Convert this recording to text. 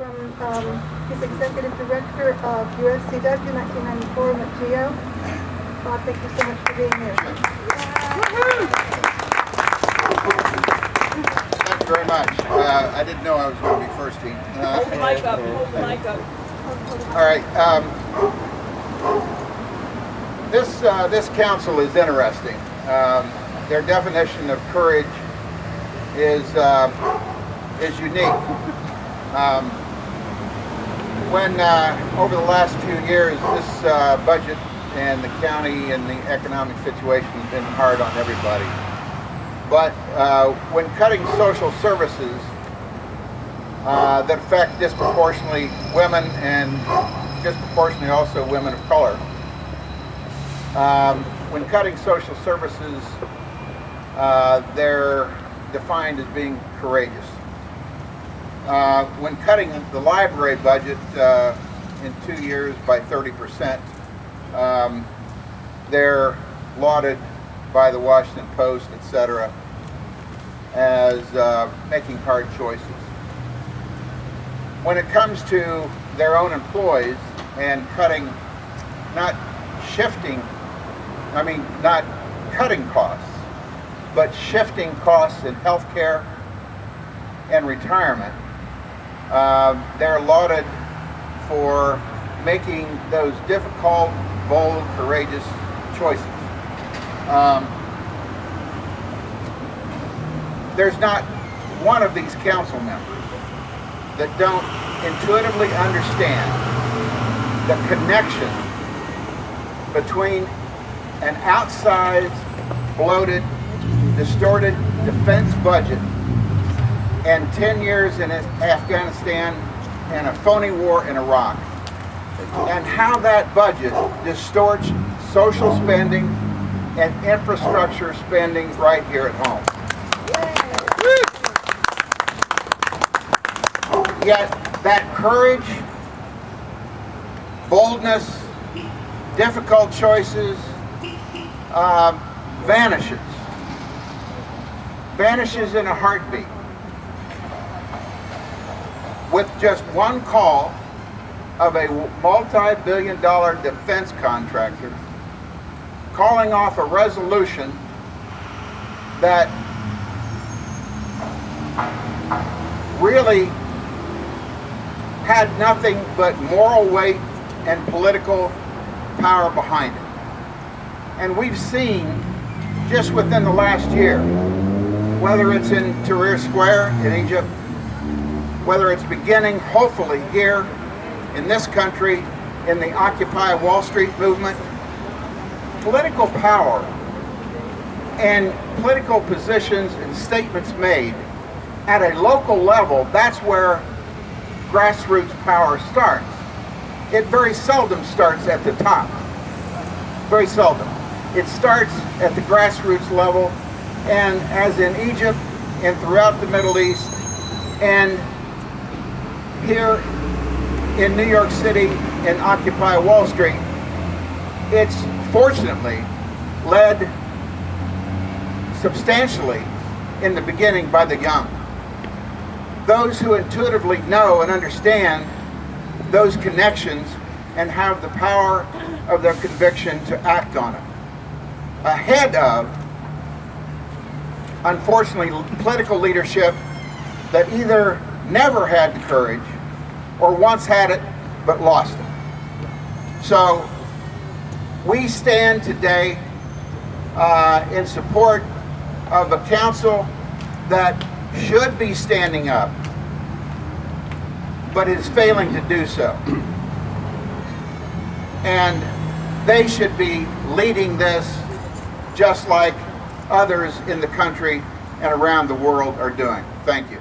from um, his Executive Director of UFCW 1994, McGeo. Bob, thank you so much for being here. Thank you very much. Uh, I didn't know I was going to be first team. Uh, Hold the mic up, hold the mic up. all right. Um, this uh, this council is interesting. Um, their definition of courage is uh, is unique. Um, when uh, over the last few years, this uh, budget and the county and the economic situation has been hard on everybody. But uh, when cutting social services uh, that affect disproportionately women and disproportionately also women of color, um, when cutting social services, uh, they're defined as being courageous. Uh, when cutting the library budget uh, in two years by 30 percent, um, they're lauded by the Washington Post, etc., as uh, making hard choices. When it comes to their own employees and cutting, not shifting, I mean, not cutting costs, but shifting costs in healthcare and retirement, uh, they're lauded for making those difficult, bold, courageous choices. Um, there's not one of these council members that don't intuitively understand the connection between an outsized, bloated, distorted defense budget and 10 years in Afghanistan and a phony war in Iraq and how that budget distorts social spending and infrastructure spending right here at home. Yet that courage, boldness, difficult choices uh, vanishes. Vanishes in a heartbeat. With just one call of a multi-billion dollar defense contractor calling off a resolution that really had nothing but moral weight and political power behind it. And we've seen just within the last year, whether it's in Tahrir Square in Egypt, whether it's beginning hopefully here in this country in the Occupy Wall Street movement, political power and political positions and statements made at a local level, that's where grassroots power starts. It very seldom starts at the top. Very seldom. It starts at the grassroots level and as in Egypt and throughout the Middle East and here in New York City and Occupy Wall Street, it's fortunately led substantially in the beginning by the young. Those who intuitively know and understand those connections and have the power of their conviction to act on it. Ahead of, unfortunately, political leadership that either never had the courage or once had it but lost it. So we stand today uh, in support of a council that should be standing up, but is failing to do so. And they should be leading this just like others in the country and around the world are doing. Thank you.